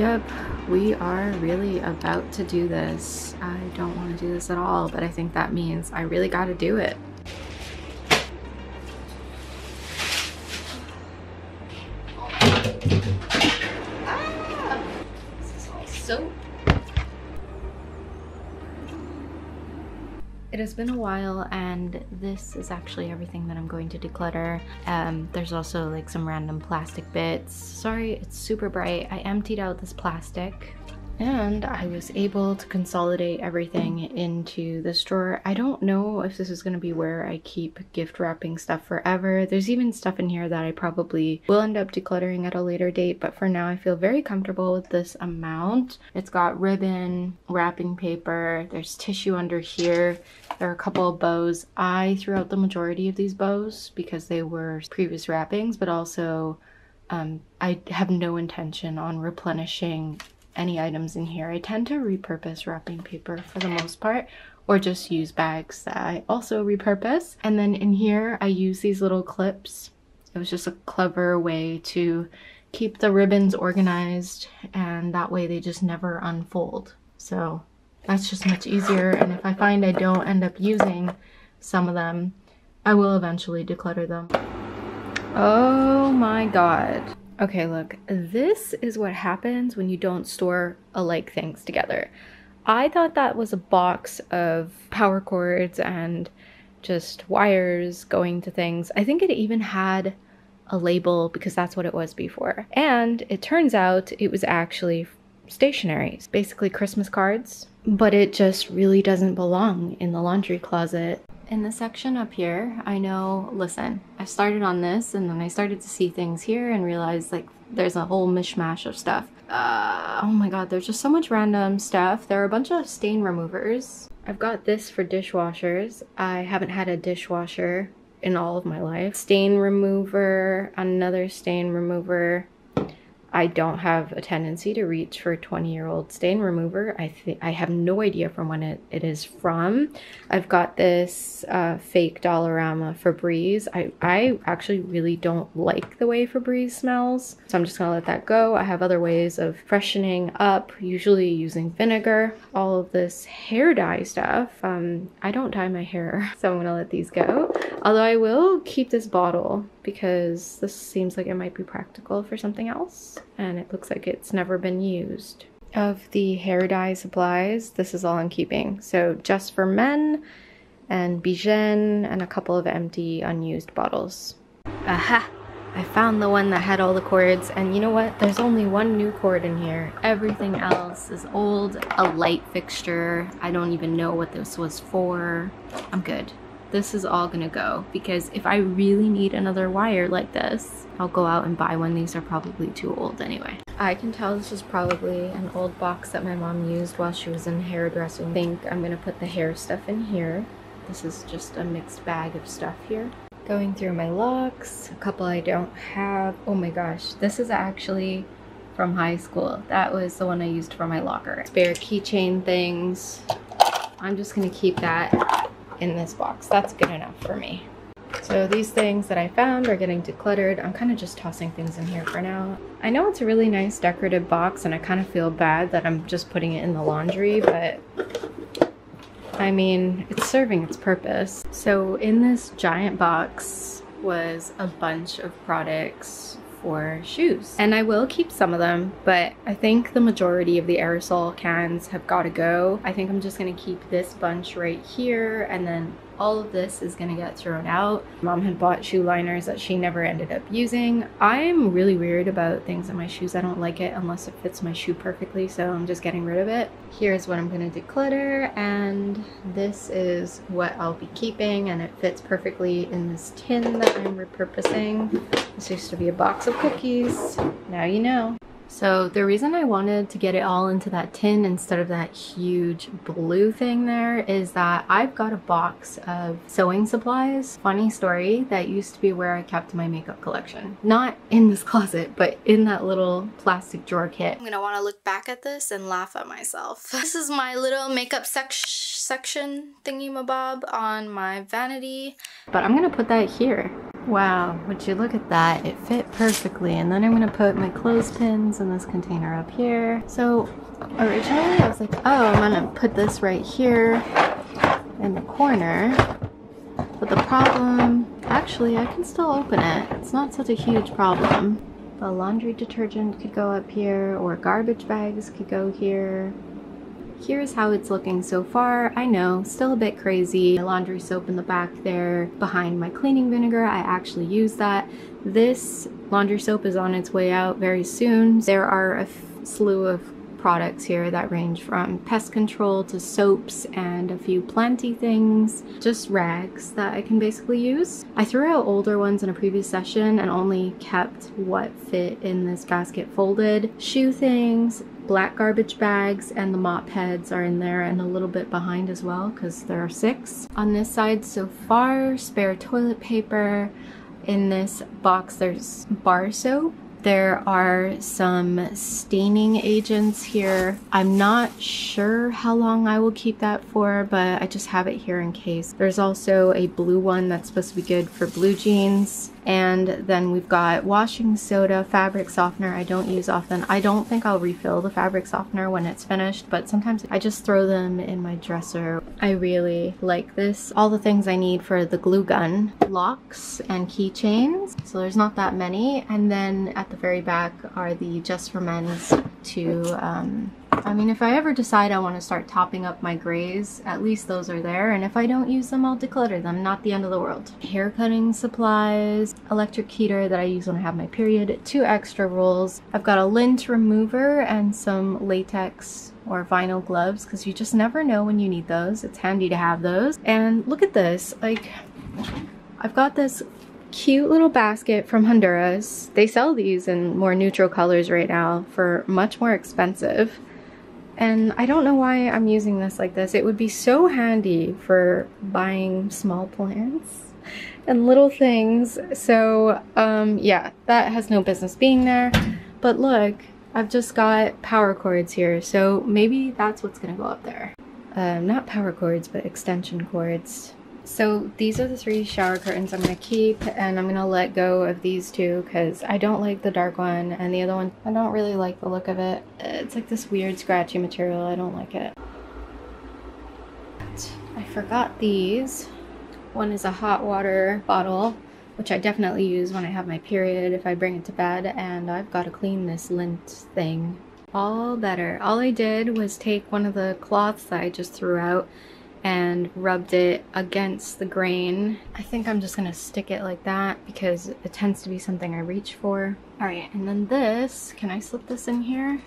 Yep, we are really about to do this. I don't want to do this at all, but I think that means I really got to do it. It has been a while and this is actually everything that I'm going to declutter. Um, there's also like some random plastic bits. Sorry, it's super bright. I emptied out this plastic and I was able to consolidate everything into this drawer. I don't know if this is going to be where I keep gift wrapping stuff forever. There's even stuff in here that I probably will end up decluttering at a later date, but for now I feel very comfortable with this amount. It's got ribbon, wrapping paper, there's tissue under here, there are a couple of bows. I threw out the majority of these bows because they were previous wrappings, but also um, I have no intention on replenishing any items in here. I tend to repurpose wrapping paper for the most part or just use bags that I also repurpose. And then in here I use these little clips. It was just a clever way to keep the ribbons organized and that way they just never unfold. So that's just much easier and if I find I don't end up using some of them, I will eventually declutter them. Oh my god. Okay, look, this is what happens when you don't store alike things together. I thought that was a box of power cords and just wires going to things. I think it even had a label because that's what it was before. And it turns out it was actually stationery, basically Christmas cards, but it just really doesn't belong in the laundry closet in the section up here, I know, listen, I started on this and then I started to see things here and realized like there's a whole mishmash of stuff. Uh, oh my god, there's just so much random stuff. There are a bunch of stain removers. I've got this for dishwashers. I haven't had a dishwasher in all of my life. Stain remover, another stain remover, I don't have a tendency to reach for a 20 year old stain remover. I think I have no idea from when it, it is from. I've got this uh, fake Dollarama Febreze. I, I actually really don't like the way Febreze smells, so I'm just gonna let that go. I have other ways of freshening up, usually using vinegar. All of this hair dye stuff. Um, I don't dye my hair, so I'm gonna let these go. Although I will keep this bottle because this seems like it might be practical for something else and it looks like it's never been used. Of the hair dye supplies, this is all I'm keeping. So just for men and Bigen and a couple of empty unused bottles. Aha! I found the one that had all the cords and you know what? There's only one new cord in here. Everything else is old, a light fixture. I don't even know what this was for. I'm good this is all gonna go because if I really need another wire like this, I'll go out and buy one. These are probably too old anyway. I can tell this is probably an old box that my mom used while she was in hairdressing. I think I'm gonna put the hair stuff in here. This is just a mixed bag of stuff here. Going through my locks, a couple I don't have. Oh my gosh, this is actually from high school. That was the one I used for my locker. Spare keychain things. I'm just gonna keep that in this box. That's good enough for me. So these things that I found are getting decluttered. I'm kind of just tossing things in here for now. I know it's a really nice decorative box and I kind of feel bad that I'm just putting it in the laundry, but I mean, it's serving its purpose. So in this giant box was a bunch of products for shoes. And I will keep some of them, but I think the majority of the aerosol cans have got to go. I think I'm just gonna keep this bunch right here and then all of this is gonna get thrown out. Mom had bought shoe liners that she never ended up using. I'm really weird about things in my shoes. I don't like it unless it fits my shoe perfectly, so I'm just getting rid of it. Here's what I'm gonna declutter, and this is what I'll be keeping, and it fits perfectly in this tin that I'm repurposing. This used to be a box of cookies. Now you know. So the reason I wanted to get it all into that tin instead of that huge blue thing there is that I've got a box of sewing supplies. Funny story, that used to be where I kept my makeup collection. Not in this closet, but in that little plastic drawer kit. I'm gonna wanna look back at this and laugh at myself. This is my little makeup section section thingy mabob on my vanity, but I'm gonna put that here Wow, would you look at that? It fit perfectly. And then I'm gonna put my clothespins in this container up here. So originally I was like, oh, I'm gonna put this right here in the corner. But the problem, actually I can still open it. It's not such a huge problem. The laundry detergent could go up here or garbage bags could go here. Here's how it's looking so far. I know, still a bit crazy. My laundry soap in the back there behind my cleaning vinegar. I actually use that. This laundry soap is on its way out very soon. There are a slew of products here that range from pest control to soaps and a few planty things, just rags that I can basically use. I threw out older ones in a previous session and only kept what fit in this basket folded. Shoe things, black garbage bags and the mop heads are in there and a little bit behind as well because there are six. On this side so far, spare toilet paper. In this box there's bar soap there are some staining agents here. I'm not sure how long I will keep that for, but I just have it here in case. There's also a blue one that's supposed to be good for blue jeans. And then we've got washing soda, fabric softener I don't use often. I don't think I'll refill the fabric softener when it's finished, but sometimes I just throw them in my dresser. I really like this. All the things I need for the glue gun. Locks and keychains. So there's not that many. And then at the very back are the Just for Men's to um, I mean, if I ever decide I want to start topping up my grays, at least those are there. And if I don't use them, I'll declutter them. Not the end of the world. Hair cutting supplies, electric heater that I use when I have my period, two extra rolls. I've got a lint remover and some latex or vinyl gloves because you just never know when you need those. It's handy to have those. And look at this. Like, I've got this cute little basket from Honduras. They sell these in more neutral colors right now for much more expensive. And I don't know why I'm using this like this. It would be so handy for buying small plants and little things. So um, yeah, that has no business being there. But look, I've just got power cords here. So maybe that's what's gonna go up there. Um, not power cords, but extension cords. So these are the three shower curtains I'm going to keep and I'm going to let go of these two because I don't like the dark one and the other one, I don't really like the look of it. It's like this weird scratchy material. I don't like it. I forgot these. One is a hot water bottle which I definitely use when I have my period if I bring it to bed and I've got to clean this lint thing all better. All I did was take one of the cloths that I just threw out and rubbed it against the grain. I think I'm just gonna stick it like that because it tends to be something I reach for. All right, and then this, can I slip this in here?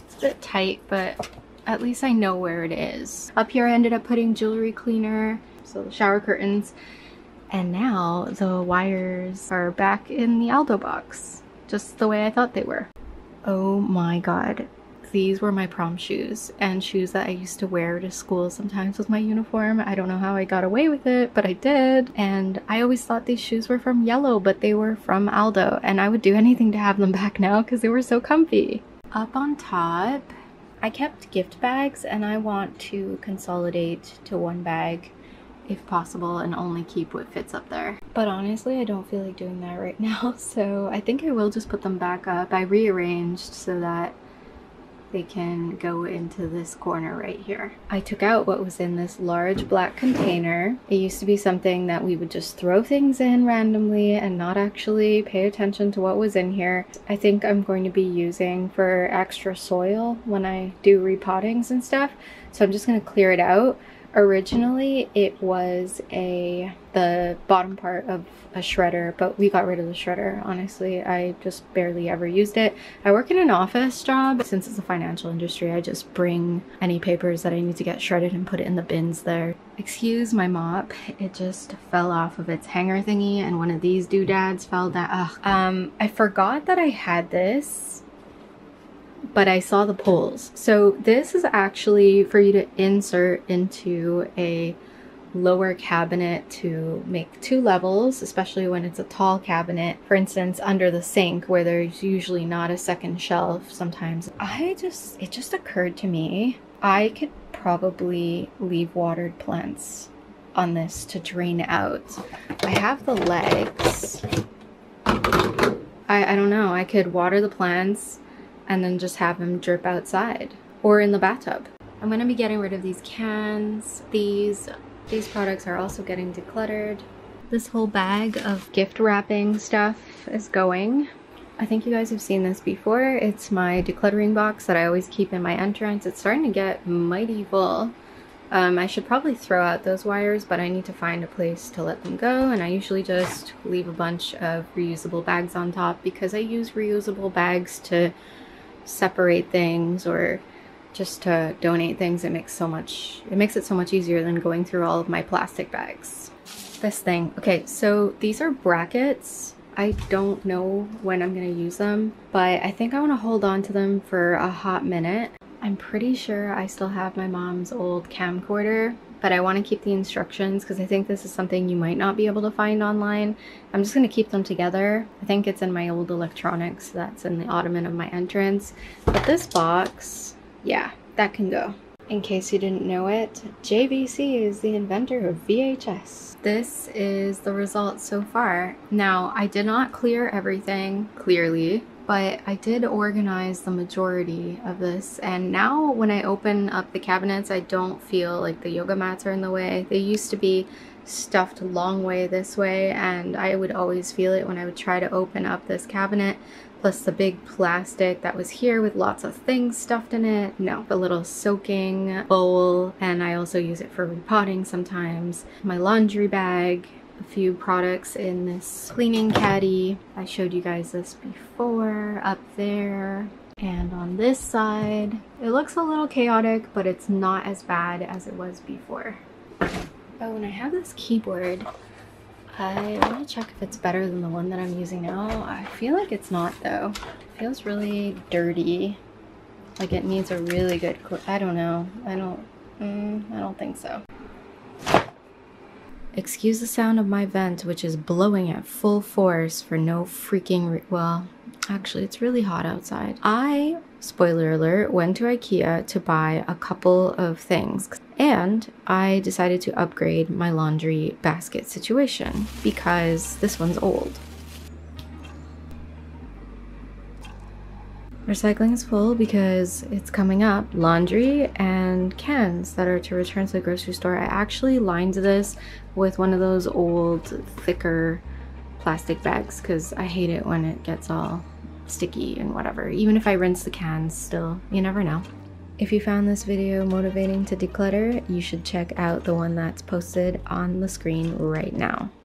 It's a bit tight, but at least I know where it is. Up here I ended up putting jewelry cleaner, so the shower curtains, and now the wires are back in the Aldo box, just the way I thought they were. Oh my god, these were my prom shoes and shoes that I used to wear to school sometimes with my uniform. I don't know how I got away with it, but I did. And I always thought these shoes were from Yellow, but they were from Aldo. And I would do anything to have them back now because they were so comfy. Up on top, I kept gift bags and I want to consolidate to one bag if possible and only keep what fits up there. But honestly, I don't feel like doing that right now, so I think I will just put them back up. I rearranged so that they can go into this corner right here. I took out what was in this large black container. It used to be something that we would just throw things in randomly and not actually pay attention to what was in here. I think I'm going to be using for extra soil when I do repottings and stuff. So I'm just going to clear it out Originally, it was a the bottom part of a shredder, but we got rid of the shredder. Honestly, I just barely ever used it. I work in an office job. Since it's a financial industry, I just bring any papers that I need to get shredded and put it in the bins there. Excuse my mop. It just fell off of its hanger thingy and one of these doodads fell down. Ugh. Um, I forgot that I had this but I saw the poles. So this is actually for you to insert into a lower cabinet to make two levels, especially when it's a tall cabinet. For instance, under the sink where there's usually not a second shelf sometimes. I just, it just occurred to me, I could probably leave watered plants on this to drain out. I have the legs. I, I don't know. I could water the plants and then just have them drip outside or in the bathtub. I'm going to be getting rid of these cans. These, these products are also getting decluttered. This whole bag of gift wrapping stuff is going. I think you guys have seen this before. It's my decluttering box that I always keep in my entrance. It's starting to get mighty full. Um, I should probably throw out those wires, but I need to find a place to let them go. And I usually just leave a bunch of reusable bags on top because I use reusable bags to separate things or just to donate things. It makes so much, it makes it so much easier than going through all of my plastic bags. This thing. Okay, so these are brackets. I don't know when I'm to use them, but I think I want to hold on to them for a hot minute. I'm pretty sure I still have my mom's old camcorder, but I want to keep the instructions because I think this is something you might not be able to find online. I'm just going to keep them together. I think it's in my old electronics that's in the ottoman of my entrance. But this box, yeah, that can go. In case you didn't know it, JVC is the inventor of VHS. This is the result so far. Now, I did not clear everything, clearly, but I did organize the majority of this and now when I open up the cabinets I don't feel like the yoga mats are in the way. They used to be stuffed long way this way and I would always feel it when I would try to open up this cabinet plus the big plastic that was here with lots of things stuffed in it. No, a little soaking bowl and I also use it for repotting sometimes. My laundry bag a few products in this cleaning caddy. I showed you guys this before up there. And on this side, it looks a little chaotic, but it's not as bad as it was before. Oh, and I have this keyboard. I want to check if it's better than the one that I'm using now. I feel like it's not though. It feels really dirty. Like it needs a really good, I don't know. I don't, mm, I don't think so. Excuse the sound of my vent, which is blowing at full force for no freaking well, actually, it's really hot outside. I, spoiler alert, went to IKEA to buy a couple of things and I decided to upgrade my laundry basket situation because this one's old. Recycling is full because it's coming up. Laundry and cans that are to return to the grocery store. I actually lined this with one of those old, thicker plastic bags because I hate it when it gets all sticky and whatever. Even if I rinse the cans still, you never know. If you found this video motivating to declutter, you should check out the one that's posted on the screen right now.